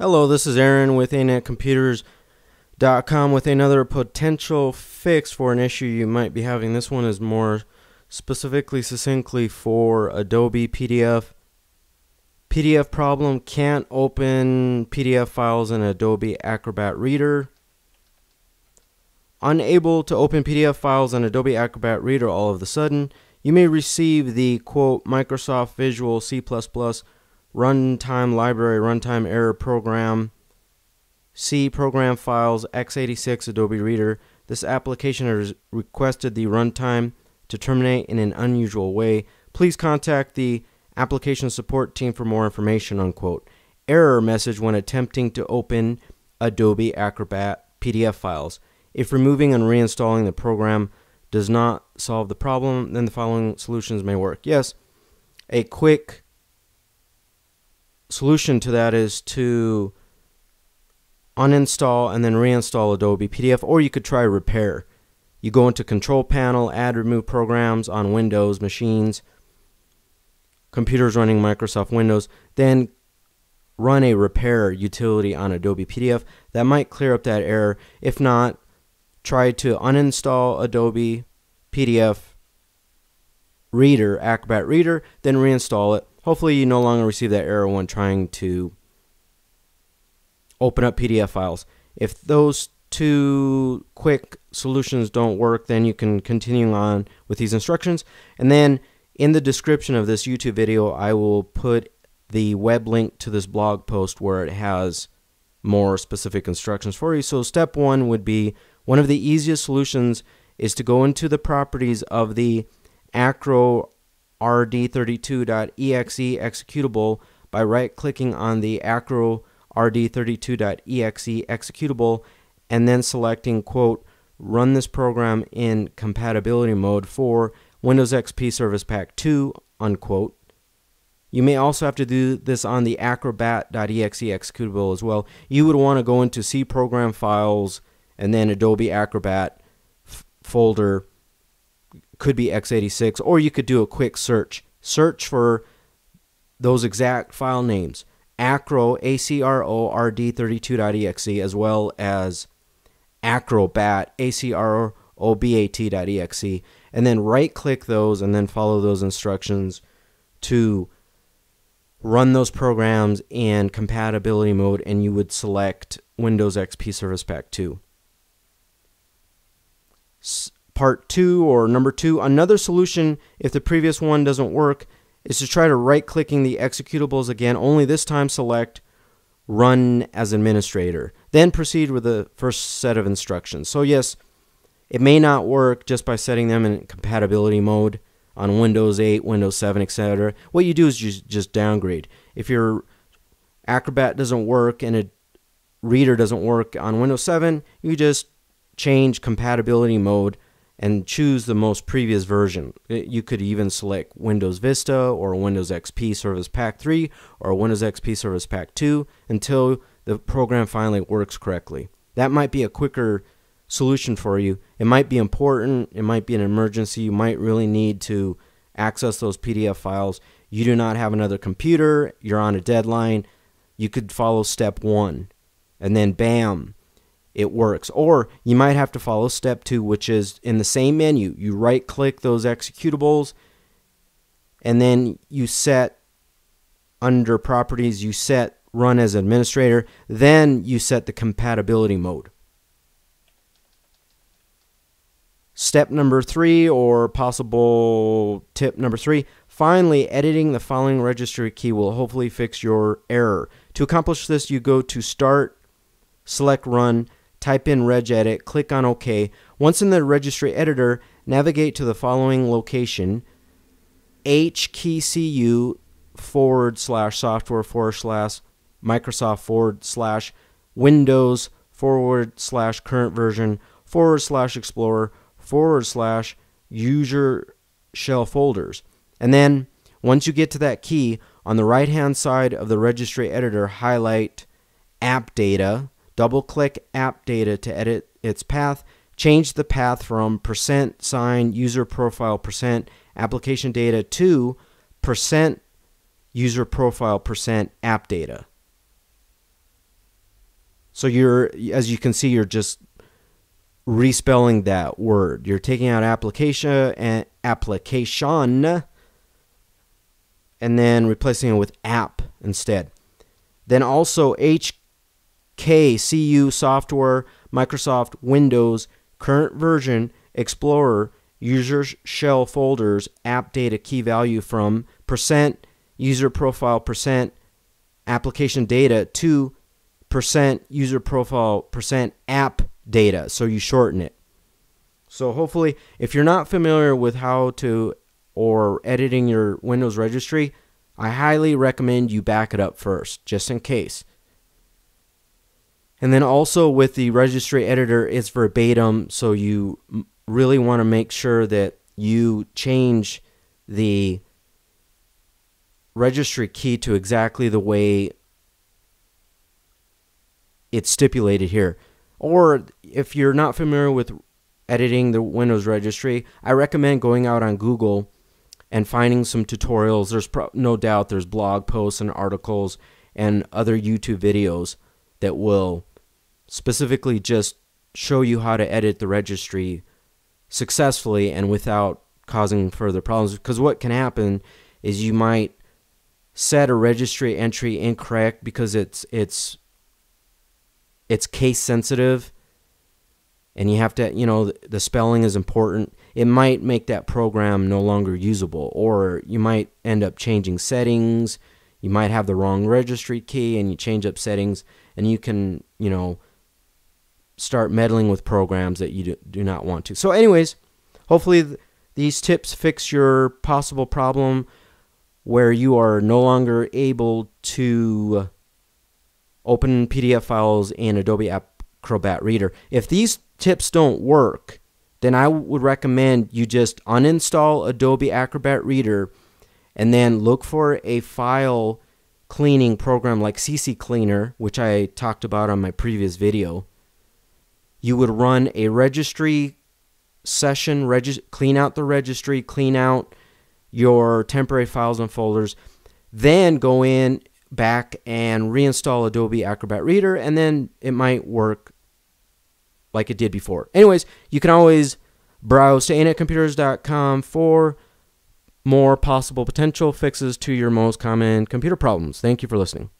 Hello, this is Aaron with AnetComputers.com with another potential fix for an issue you might be having. This one is more specifically, succinctly for Adobe PDF. PDF problem can't open PDF files in Adobe Acrobat Reader. Unable to open PDF files in Adobe Acrobat Reader all of a sudden, you may receive the quote Microsoft Visual C++ runtime library, runtime error program, C program files, x86 Adobe Reader. This application has requested the runtime to terminate in an unusual way. Please contact the application support team for more information. Unquote. Error message when attempting to open Adobe Acrobat PDF files. If removing and reinstalling the program does not solve the problem, then the following solutions may work. Yes, a quick solution to that is to uninstall and then reinstall Adobe PDF, or you could try repair. You go into Control Panel, Add Remove Programs on Windows machines, computers running Microsoft Windows, then run a repair utility on Adobe PDF. That might clear up that error. If not, try to uninstall Adobe PDF Reader, Acrobat Reader, then reinstall it Hopefully you no longer receive that error when trying to open up PDF files. If those two quick solutions don't work, then you can continue on with these instructions. And then in the description of this YouTube video, I will put the web link to this blog post where it has more specific instructions for you. So step one would be one of the easiest solutions is to go into the properties of the Acro rd32.exe executable by right clicking on the acro rd32.exe executable and then selecting quote run this program in compatibility mode for Windows XP Service Pack 2 unquote. You may also have to do this on the acrobat.exe executable as well. You would want to go into C program files and then Adobe Acrobat folder could be x86, or you could do a quick search. Search for those exact file names. Acro, A-C-R-O, rd32.exe, as well as acrobat, A-C-R-O-B-A-T.exe, and then right click those and then follow those instructions to run those programs in compatibility mode and you would select Windows XP Service Pack 2 part two or number two. Another solution, if the previous one doesn't work, is to try to right clicking the executables again, only this time select run as administrator. Then proceed with the first set of instructions. So yes, it may not work just by setting them in compatibility mode on Windows 8, Windows 7, etc. What you do is you just downgrade. If your Acrobat doesn't work and a reader doesn't work on Windows 7, you just change compatibility mode and choose the most previous version. You could even select Windows Vista or Windows XP Service Pack 3 or Windows XP Service Pack 2 until the program finally works correctly. That might be a quicker solution for you. It might be important, it might be an emergency, you might really need to access those PDF files. You do not have another computer, you're on a deadline. You could follow step 1 and then bam, it works. Or you might have to follow step two, which is in the same menu. You right click those executables and then you set under properties, you set run as administrator, then you set the compatibility mode. Step number three, or possible tip number three, finally editing the following registry key will hopefully fix your error. To accomplish this, you go to Start, select Run, type in regedit, click on OK. Once in the registry editor, navigate to the following location hkcu forward slash software forward slash Microsoft forward slash Windows forward slash current version forward slash Explorer forward slash user shell folders. And then once you get to that key, on the right hand side of the registry editor, highlight app data Double click app data to edit its path. Change the path from percent sign user profile percent application data to percent user profile percent app data. So you're, as you can see, you're just respelling that word. You're taking out application and application and then replacing it with app instead. Then also HKCU software, Microsoft Windows, current version, Explorer, user shell folders, app data key value from percent, user profile percent, application data to percent, user profile percent, app data. So you shorten it. So hopefully, if you're not familiar with how to or editing your Windows registry, I highly recommend you back it up first, just in case. And then also with the registry editor, it's verbatim, so you really want to make sure that you change the registry key to exactly the way it's stipulated here. Or if you're not familiar with editing the Windows registry, I recommend going out on Google and finding some tutorials. There's no doubt there's blog posts and articles and other YouTube videos that will specifically just show you how to edit the registry successfully and without causing further problems. Because what can happen is you might set a registry entry incorrect because it's it's it's case sensitive and you have to you know the spelling is important it might make that program no longer usable or you might end up changing settings you might have the wrong registry key and you change up settings and you can you know start meddling with programs that you do not want to so anyways hopefully th- these tips fix your possible problem where you are no longer able to open PDF files in Adobe Acrobat Reader. If these tips don't work, then I would recommend you just uninstall Adobe Acrobat Reader and then look for a file cleaning program like CC Cleaner, which I talked about on my previous video. You would run a registry session, clean out the registry, clean out your temporary files and folders, then go in back and reinstall Adobe Acrobat Reader, and then it might work like it did before. Anyways, you can always browse to anetcomputers.com for more possible potential fixes to your most common computer problems. Thank you for listening.